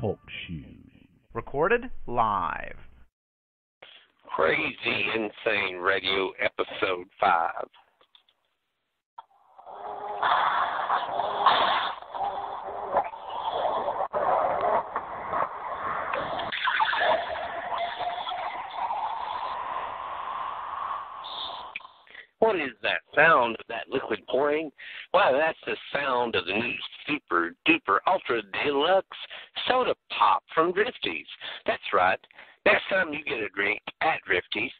Talk shoes. Recorded live. Crazy Insane Radio, Episode 5. What is that sound of that liquid pouring? Well, that's the sound of the new super duper ultra deluxe soda pop from Drifties. That's right. Next time you get a drink at Drifties,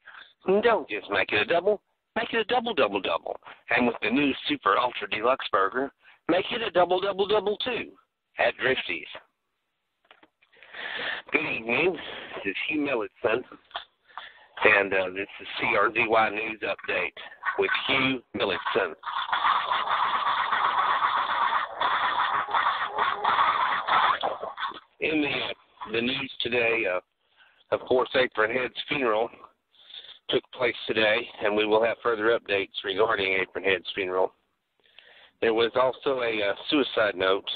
don't just make it a double, make it a double double double. And with the new super ultra deluxe burger, make it a double double double too at Drifties. Good evening. This is Hugh Millicent, and uh, this is CRZY News Update with Hugh Millicent. In the the news today, uh, of course, Apron Head's funeral took place today, and we will have further updates regarding Apron Head's funeral. There was also a uh, suicide note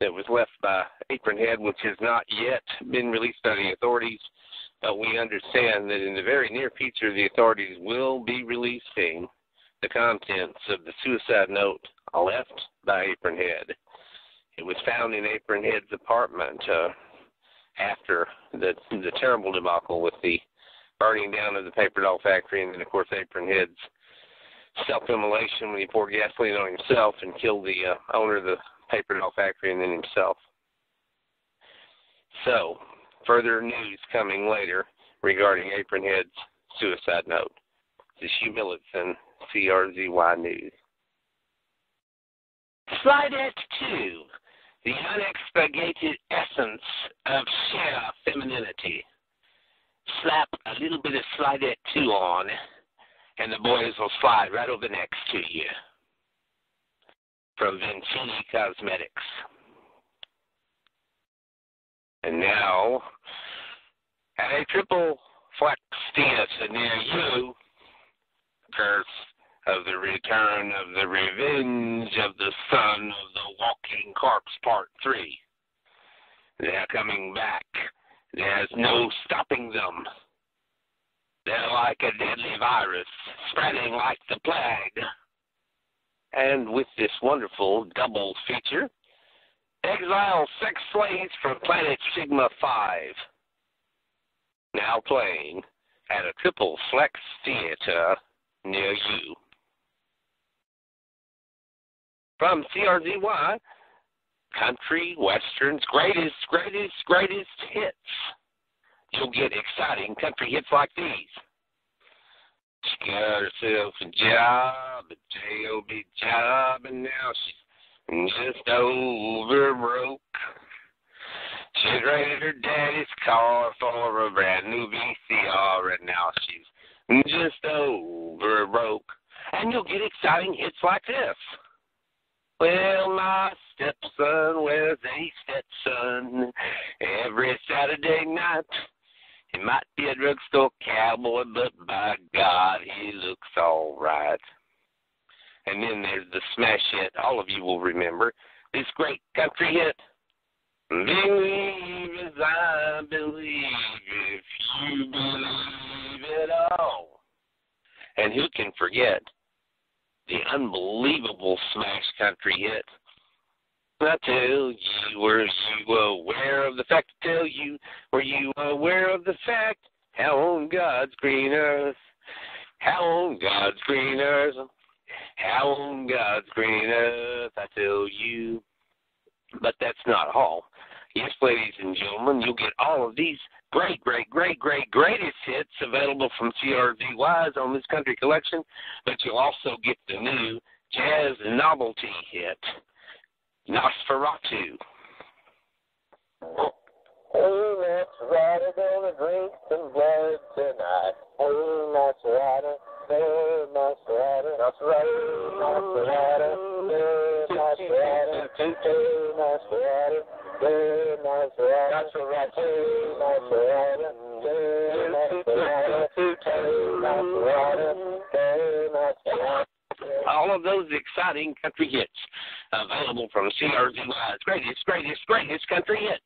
that was left by Apron Head, which has not yet been released by the authorities. But we understand that in the very near future, the authorities will be releasing the contents of the suicide note left by Apron Head. It was found in Apron Head's apartment uh, after the the terrible debacle with the burning down of the paper doll factory, and then of course Apron Head's self-immolation when he poured gasoline on himself and killed the uh, owner of the paper doll factory and then himself. So, further news coming later regarding Apronhead's suicide note. This is Hugh Millicent, CRZY News. Slidette 2, the unexpurgated essence of sheer femininity. Slap a little bit of Slidette 2 on, and the boys will slide right over next to you. From Vincini Cosmetics. And now, at a triple flex stance near you, curse of the return of the revenge of the son of the walking corpse part three. They're coming back. There's no stopping them. They're like a deadly virus, spreading like the plague. And with this wonderful double feature, Exile Sex Slaves from Planet Sigma 5. Now playing at a triple flex theater near you. From CRZY, country, westerns, greatest, greatest, greatest hits. You'll get exciting country hits like these. She got herself a job, a J-O-B job, and now she's just over broke. She traded her daddy's car for a brand new VCR, and now she's just over broke. And you'll get exciting hits like this. Well, my stepson wears a Stetson every Saturday night. He might be a drugstore cowboy, but by God, he looks all right. And then there's the smash hit all of you will remember. This great country hit. Believe as I believe, if you believe it all. And who can forget the unbelievable smash country hit? I tell you, were you aware of the fact? I tell you, were you aware of the fact? How on God's green earth, how on God's green earth, how on God's green earth, I tell you. But that's not all. Yes, ladies and gentlemen, you'll get all of these great, great, great, great, greatest hits available from CRZY's on this country collection, but you'll also get the new jazz novelty hit, Nosferatu. Hey, Nosferatu, gonna drink some blood tonight. Hey, Nosferatu, all of those exciting country hits. available from CRZY's greatest, greatest, greatest country hits.